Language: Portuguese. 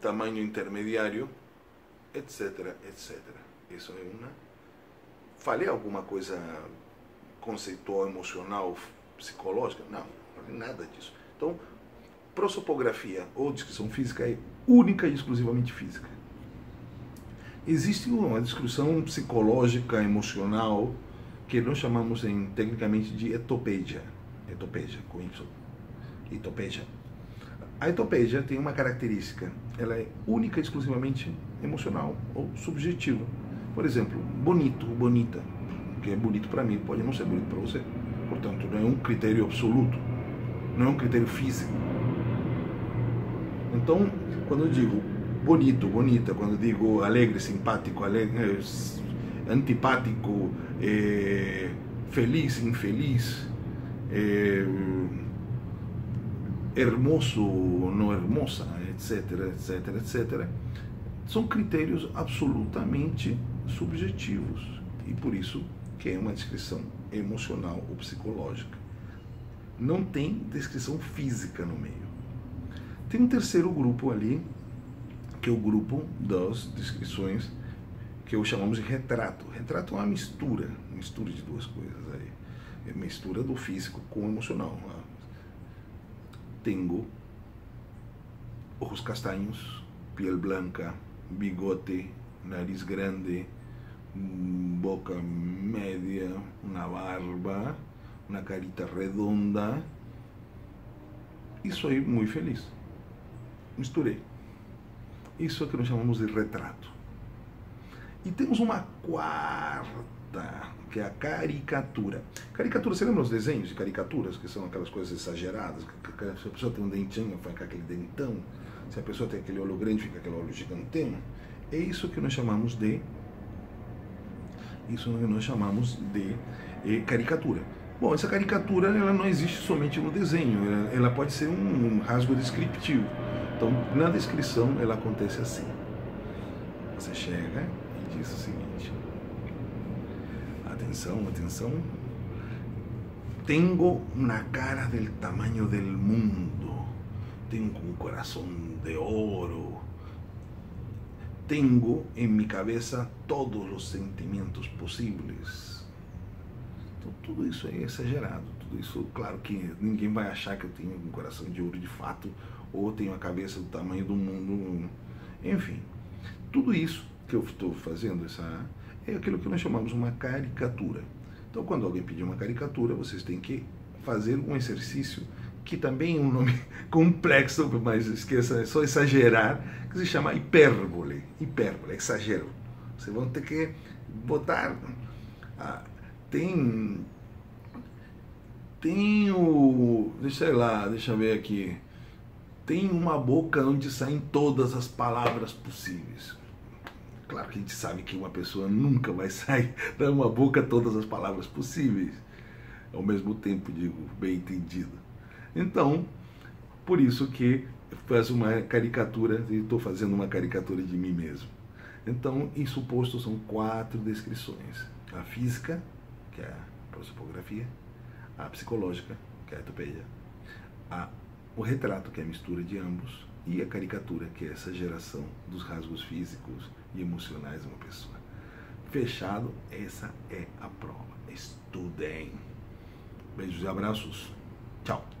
tamanho intermediário, etc, etc. Isso é uma. Falei alguma coisa conceitual, emocional, psicológica? Não, nada disso. Então, prosopografia ou descrição física é única e exclusivamente física. Existe uma descrição psicológica, emocional, que nós chamamos em, tecnicamente de etopedia. Etopedia, com Y. Etopedia. A etopedia tem uma característica, ela é única e exclusivamente emocional ou subjetiva. Por exemplo, bonito, bonita, que é bonito para mim, pode não ser bonito para você. Portanto, não é um critério absoluto, não é um critério físico. Então, quando eu digo bonito, bonita, quando eu digo alegre, simpático, alegre, antipático, é, feliz, infeliz, é, hermoso, não hermosa, etc, etc, etc, são critérios absolutamente subjetivos e por isso que é uma descrição emocional ou psicológica. Não tem descrição física no meio. Tem um terceiro grupo ali, que é o grupo das descrições que eu chamamos de retrato. Retrato é uma mistura, mistura de duas coisas aí. É mistura do físico com o emocional. Tenho ojos castanhos, piel blanca, bigote, nariz grande, boca média, uma barba, uma carita redonda. Isso aí, muito feliz. Misturei. Isso é que nós chamamos de retrato. E temos uma quarta, que é a caricatura. Caricatura, você lembra os desenhos de caricaturas, que são aquelas coisas exageradas? Se a pessoa tem um dentinho, fica aquele dentão. Se a pessoa tem aquele olho grande, fica aquele olho gigantão. É isso que nós chamamos de isso nós chamamos de eh, caricatura. Bom, essa caricatura ela não existe somente no desenho, ela, ela pode ser um, um rasgo descritivo. Então, na descrição, ela acontece assim. Você chega e diz o seguinte: Atenção, atenção. Tengo una cara del tamaño del mundo. Tengo un corazón de oro. Tengo en mi cabeza todos los sentimientos posibles. Então, tudo isso é exagerado. Tudo isso, claro que ninguém vai achar que eu tenho um coração de ouro de fato ou tenho a cabeça do tamanho do mundo. Enfim, tudo isso que eu estou fazendo essa, é aquilo que nós chamamos uma caricatura. Então, quando alguém pedir uma caricatura, vocês têm que fazer um exercício que também é um nome complexo, mas esqueça, é só exagerar, que se chama hipérbole. Hipérbole, exagero. Vocês vão ter que botar. Ah, tem. Tem o. Deixa lá, deixa eu ver aqui. Tem uma boca onde saem todas as palavras possíveis. Claro que a gente sabe que uma pessoa nunca vai sair da uma boca todas as palavras possíveis. Ao mesmo tempo, digo, bem entendido. Então, por isso que faz uma caricatura, e estou fazendo uma caricatura de mim mesmo. Então, em suposto, são quatro descrições: a física, que é a prosopografia, a psicológica, que é a etopeia, a, o retrato, que é a mistura de ambos, e a caricatura, que é essa geração dos rasgos físicos e emocionais de uma pessoa. Fechado, essa é a prova. Estudem. Beijos e abraços. Tchau.